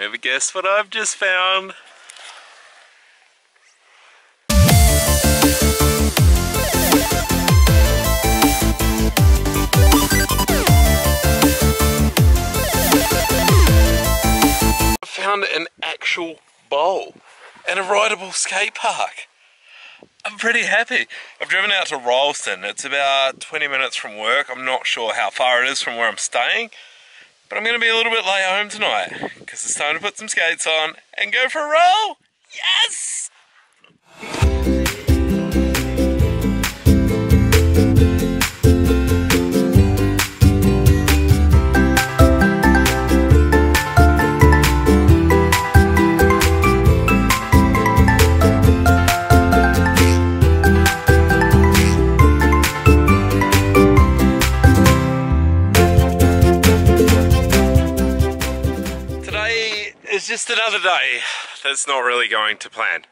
Never guess what I've just found. I found an actual bowl and a rideable skate park. I'm pretty happy. I've driven out to Ralston. It's about 20 minutes from work. I'm not sure how far it is from where I'm staying, but I'm going to be a little bit late home tonight because it's time to put some skates on and go for a roll. Yes! Just another day that's not really going to plan.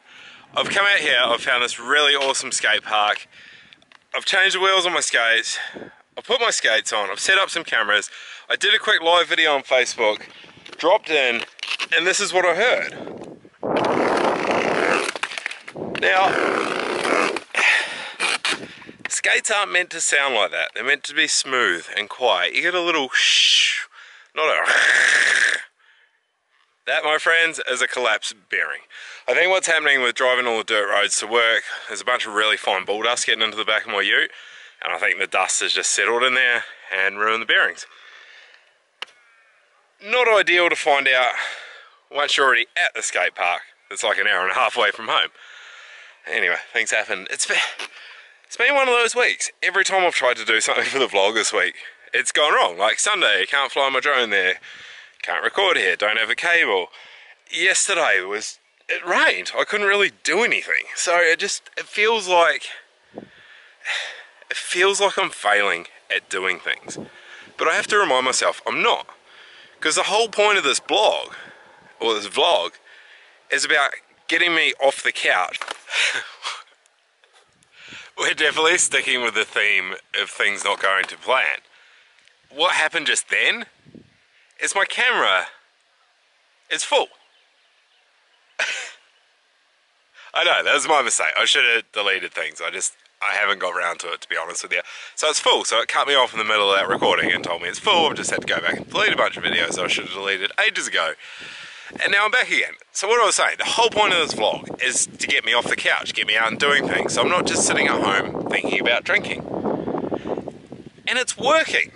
I've come out here, I've found this really awesome skate park. I've changed the wheels on my skates. I've put my skates on, I've set up some cameras. I did a quick live video on Facebook, dropped in, and this is what I heard. Now, skates aren't meant to sound like that. They're meant to be smooth and quiet. You get a little shh, not a that, my friends, is a collapsed bearing. I think what's happening with driving all the dirt roads to work, is a bunch of really fine bull dust getting into the back of my ute, and I think the dust has just settled in there and ruined the bearings. Not ideal to find out once you're already at the skate park. It's like an hour and a half away from home. Anyway, things happen. It's been, it's been one of those weeks. Every time I've tried to do something for the vlog this week, it's gone wrong. Like Sunday, I can't fly my drone there can't record here, don't have a cable. Yesterday was, it rained, I couldn't really do anything. So it just, it feels like, it feels like I'm failing at doing things. But I have to remind myself, I'm not. Because the whole point of this blog, or this vlog, is about getting me off the couch. We're definitely sticking with the theme of things not going to plan. What happened just then is my camera is full. I know, that was my mistake. I should have deleted things. I just, I haven't got around to it, to be honest with you. So it's full, so it cut me off in the middle of that recording and told me it's full. I've just had to go back and delete a bunch of videos I should have deleted ages ago. And now I'm back again. So what I was saying, the whole point of this vlog is to get me off the couch, get me out and doing things. So I'm not just sitting at home thinking about drinking. And it's working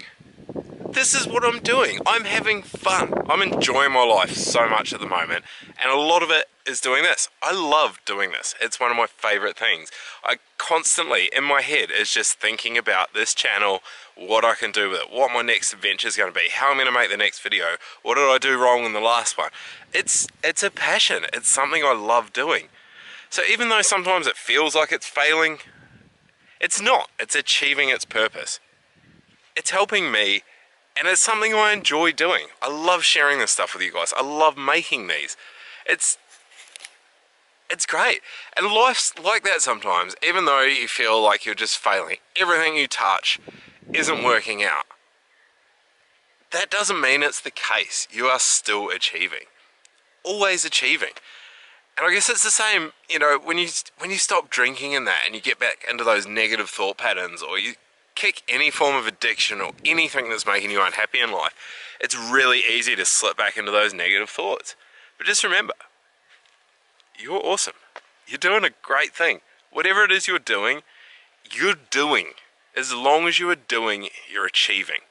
this is what I'm doing. I'm having fun. I'm enjoying my life so much at the moment, and a lot of it is doing this. I love doing this. It's one of my favorite things. I constantly, in my head, is just thinking about this channel, what I can do with it, what my next adventure is going to be, how I'm going to make the next video, what did I do wrong in the last one. It's, it's a passion. It's something I love doing. So even though sometimes it feels like it's failing, it's not. It's achieving its purpose. It's helping me and it's something I enjoy doing. I love sharing this stuff with you guys. I love making these. It's it's great. And life's like that sometimes, even though you feel like you're just failing. Everything you touch isn't working out. That doesn't mean it's the case. You are still achieving. Always achieving. And I guess it's the same, you know, when you when you stop drinking and that and you get back into those negative thought patterns or you kick any form of addiction or anything that's making you unhappy in life, it's really easy to slip back into those negative thoughts. But just remember, you're awesome. You're doing a great thing. Whatever it is you're doing, you're doing. As long as you are doing, you're achieving.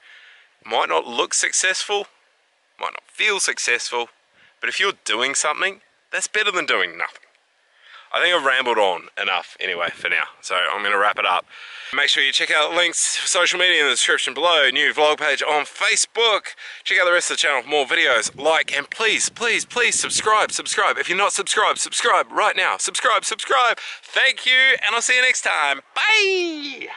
Might not look successful, might not feel successful, but if you're doing something, that's better than doing nothing. I think I've rambled on enough anyway for now, so I'm to wrap it up. Make sure you check out links for social media in the description below, new vlog page on Facebook. Check out the rest of the channel for more videos, like, and please, please, please subscribe, subscribe. If you're not subscribed, subscribe right now. Subscribe, subscribe. Thank you, and I'll see you next time. Bye!